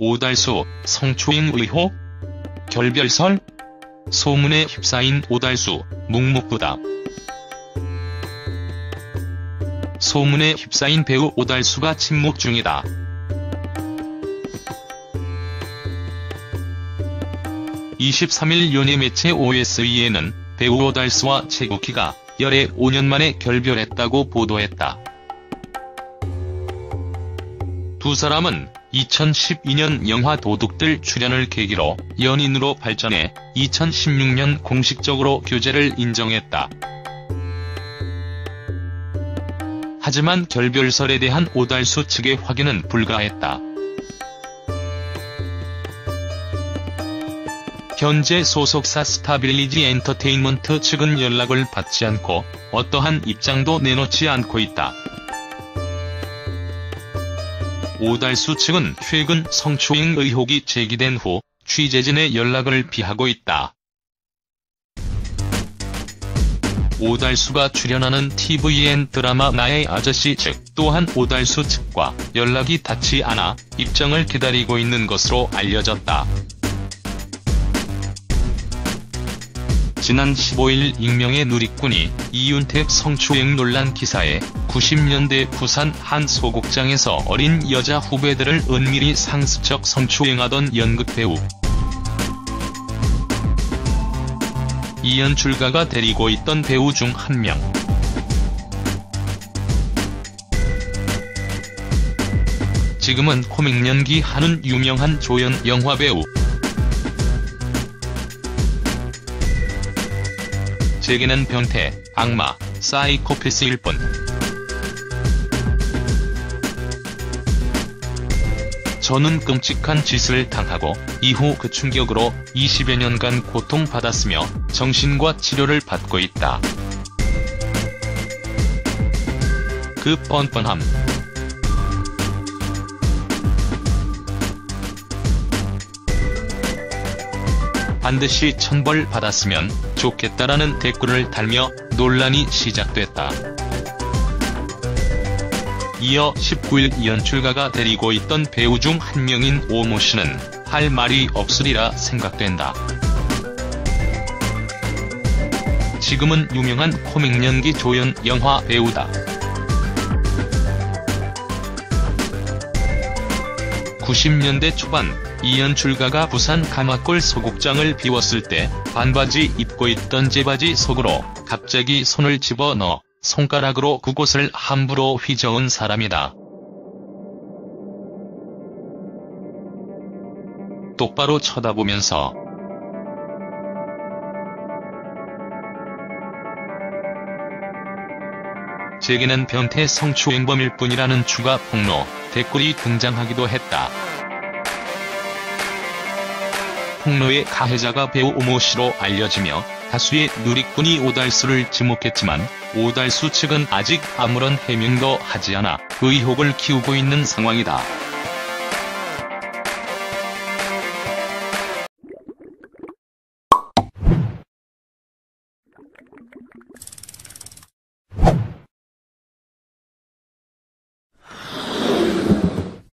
오달수 성추행 의혹? 결별설? 소문에 휩싸인 오달수 묵묵부답 소문에 휩싸인 배우 오달수가 침묵 중이다. (23일) 연예 매체 OSE에는 배우 오달수와 최국희가 열애 5년 만에 결별했다고 보도했다. 두 사람은 2012년 영화 도둑들 출연을 계기로 연인으로 발전해 2016년 공식적으로 교제를 인정했다. 하지만 결별설에 대한 오달수 측의 확인은 불가했다. 현재 소속사 스타빌리지 엔터테인먼트 측은 연락을 받지 않고 어떠한 입장도 내놓지 않고 있다. 오달수 측은 최근 성추행 의혹이 제기된 후 취재진의 연락을 피하고 있다. 오달수가 출연하는 tvN 드라마 나의 아저씨 측 또한 오달수 측과 연락이 닿지 않아 입장을 기다리고 있는 것으로 알려졌다. 지난 15일 익명의 누리꾼이 이윤택 성추행 논란 기사에 90년대 부산 한 소극장에서 어린 여자 후배들을 은밀히 상습적 성추행하던 연극배우 이연출가가 데리고 있던 배우 중 한 명. 지금은 코믹 연기 하는 유명한 조연 영화배우. 제게는 변태, 악마, 사이코패스일 뿐. 저는 끔찍한 짓을 당하고 이후 그 충격으로 20여 년간 고통받았으며 정신과 치료를 받고 있다. 그 뻔뻔함. 반드시 천벌 받았으면 좋겠다라는 댓글을 달며 논란이 시작됐다. 이어 19일 연출가가 데리고 있던 배우 중 한 명인 오모 씨는 할 말이 없으리라 생각된다. 지금은 유명한 코믹 연기 조연 영화 배우다. 90년대 초반 이연출가가 부산 가마골 소극장을 비웠을 때 반바지 입고 있던 제바지 속으로 갑자기 손을 집어넣어 손가락으로 그곳을 함부로 휘저은 사람이다. 똑바로 쳐다보면서 제게는 변태 성추행범일 뿐이라는 추가 폭로, 댓글이 등장하기도 했다. 폭로의 가해자가 배우 오모씨로 알려지며 다수의 누리꾼이 오달수를 지목했지만 오달수 측은 아직 아무런 해명도 하지 않아 의혹을 키우고 있는 상황이다.